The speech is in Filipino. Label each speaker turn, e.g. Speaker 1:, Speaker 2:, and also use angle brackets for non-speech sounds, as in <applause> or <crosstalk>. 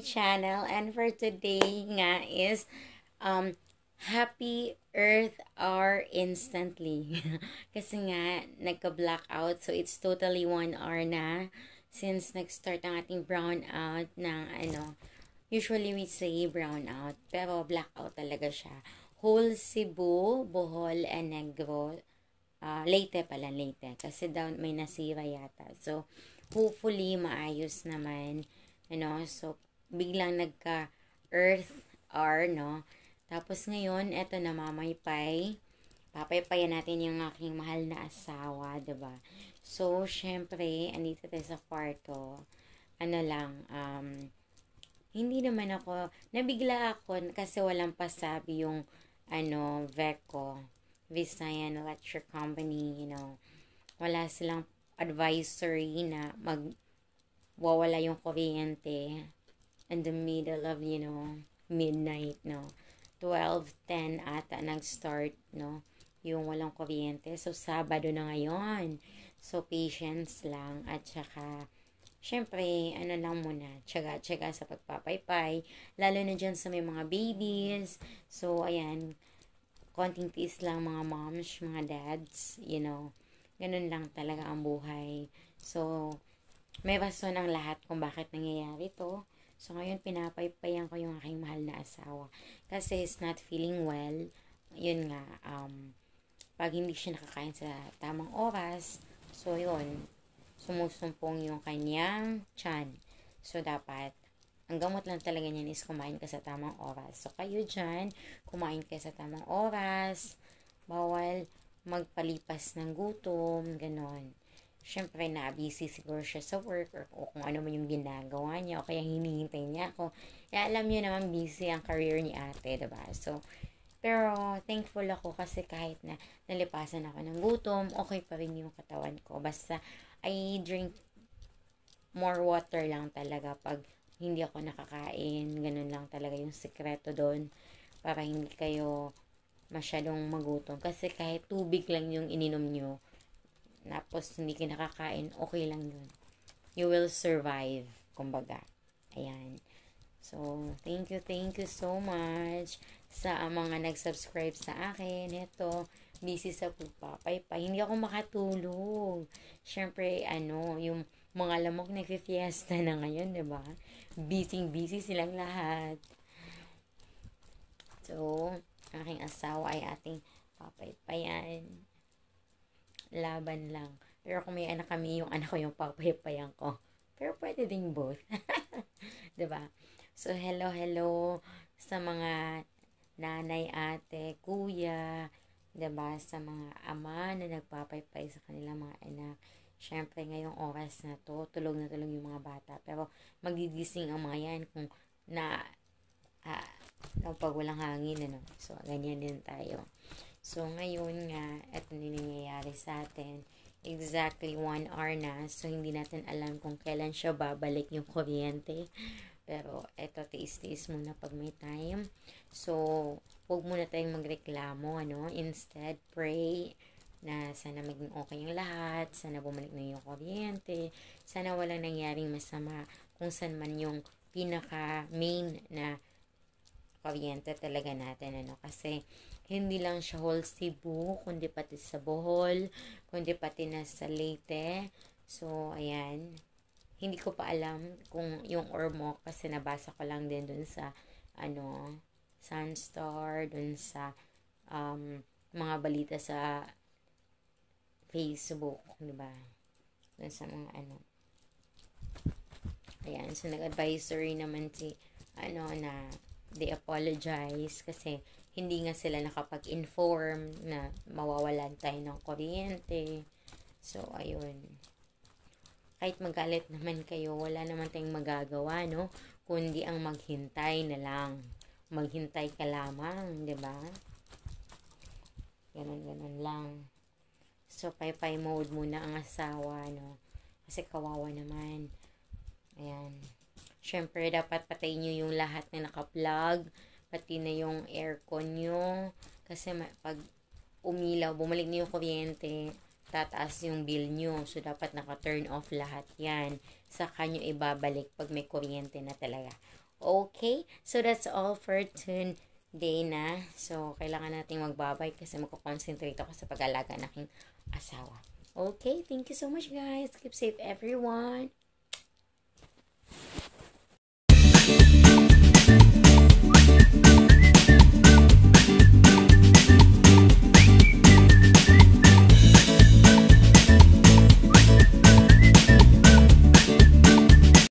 Speaker 1: channel. And for today nga is um, Happy Earth hour instantly. <laughs> Kasi nga, nagka-blackout. So, it's totally one hour na since nag-start ang ating brownout ng ano, usually we say brownout, pero blackout talaga siya. Whole Cebu, Bohol, and Negro. Uh, Leyte pala, Leyte. Kasi daw may nasira yata. So, hopefully, maayos naman. Ano, so, biglang nagka-earth R, no? Tapos ngayon, eto na mamaypay. Papaypayan natin yung aking mahal na asawa, ba diba? So, syempre, andito tayo sa kwarto. Ano lang, um, hindi naman ako, nabigla ako kasi walang pasabi yung, ano, VECO, Visayan Electric Company, you know, wala silang advisory na mag wawala yung kuryente in the middle of, you know, midnight, no. 12.10 ata nag-start, no, yung walang kuryente. So, Sabado na ngayon. So, patience lang. At saka, syempre, ano lang muna, tsaga-tsaga sa pagpapaypay. Lalo na dyan sa may mga babies. So, ayan, konting tiis lang mga moms, mga dads, you know. Ganun lang talaga ang buhay. So, may rason ang lahat kung bakit nangyayari to. So, ngayon, pinapaypayan ko yung aking mahal na asawa. Kasi he's not feeling well. Yun nga, um, pag hindi siya nakakain sa tamang oras, So, yun. Sumusumpong yung kanyang chan. So, dapat, ang gamot lang talaga niyan is kumain ka sa tamang oras. So, kayo dyan, kumain ka sa tamang oras. Bawal magpalipas ng gutom, ganon. Siyempre, na-busy siguro siya sa work or, o kung ano man yung ginagawa niya o kaya hinihintay niya ako. Kaya alam niyo naman busy ang career ni ate, diba? So, pero, thankful ako kasi kahit na nalipasan ako ng gutom, okay pa rin yung katawan ko. Basta, I drink more water lang talaga pag hindi ako nakakain. Ganun lang talaga yung sekreto doon para hindi kayo masyadong magutom. Kasi kahit tubig lang yung ininom nyo, tapos hindi ka nakakain, okay lang yun. You will survive, kumbaga. Ayan. So, thank you, thank you so much sa mga nag-subscribe sa akin. Ito, busy sa pagpapaypa. Hindi ako makatulog. Siyempre, ano, yung mga lamok nagfi-fiesta na ngayon, di ba? Busy-busy silang lahat. So, aking asawa ay ating papaypayan. Laban lang. Pero kung may anak kami, yung anak ko yung papaypayan ko. Pero pwede ding both. <laughs> ba? So hello, hello sa mga nanay, ate, kuya, ba sa mga ama na nagpapaypay sa kanilang mga anak. Syempre, ngayong oras na to, tulog na tulog yung mga bata. Pero, magigising ang mga yan kung na, ah, pag walang hangin, ano. So, ganyan din tayo. So, ngayon nga, ito na nangyayari sa atin. Exactly one hour na. So, hindi natin alam kung kailan siya babalik yung kuryente. Pero, eto, tiis-tiis muna pag may time. So, huwag muna tayong magreklamo, ano. Instead, pray na sana maging okay yung lahat, sana bumalik na yung kuryente, sana walang nangyaring masama kung saan man yung pinaka main na kuryente talaga natin, ano. Kasi, hindi lang siya whole Cebu, kundi pati sa Bohol, kundi pati na sa Leyte. So, ayan hindi ko pa alam kung yung Ormo kasi nabasa ko lang din dun sa ano Sunstar dun sa um, mga balita sa Facebook, di ba? Dun sa mga ano. Ayan, so nag-advisory naman si ano na they apologize kasi hindi nga sila nakapag-inform na mawawalan tayo ng kuryente. So, ayun kahit magalit naman kayo, wala naman tayong magagawa, no? Kundi ang maghintay na lang. Maghintay ka lamang, ba? Ganun, ganun lang. So, pay-pay mode muna ang asawa, no? Kasi kawawa naman. Ayan. Siyempre, dapat patayin nyo yung lahat na naka-plug. Pati na yung aircon nyo. Kasi pag umilaw, bumalik na yung kuryente, tataas yung bill nyo. So, dapat naka-turn off lahat yan. Sa kanyo ibabalik pag may kuryente na talaga. Okay? So, that's all for today na. So, kailangan nating magbabay kasi magko-concentrate ako sa pag-alaga ng aking asawa. Okay? Thank you so much, guys. Keep safe, everyone.